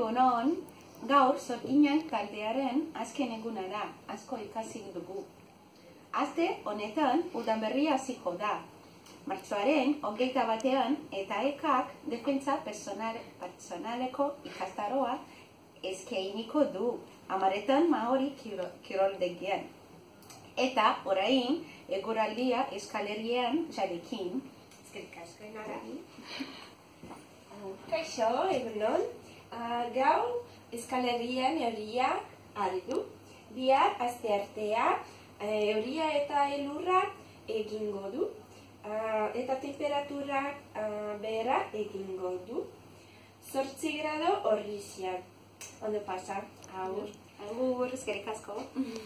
Egunon, gaur zorginak taldearen azken eguna da, asko ikasi dugu. Azte honetan udan berria hasiko da. Martxoaren hogeita batean eta ekak defentsa personale, personaleko ikastaroa eskeiniko du. Amaretan maori kiro, kiroldegian. Eta orain eguraldia eskalerian jarekin. Eskerrik asko enarari. Kaixo, egunon. Gaur, eskalerian euria ari du. Bihar, artea, uh, euria eta elurra egingo du. Uh, eta temperaturak uh, behera egingo du. Zortzi grado horri ziak. Ondo pasa, aur. Agur, eskerrik asko.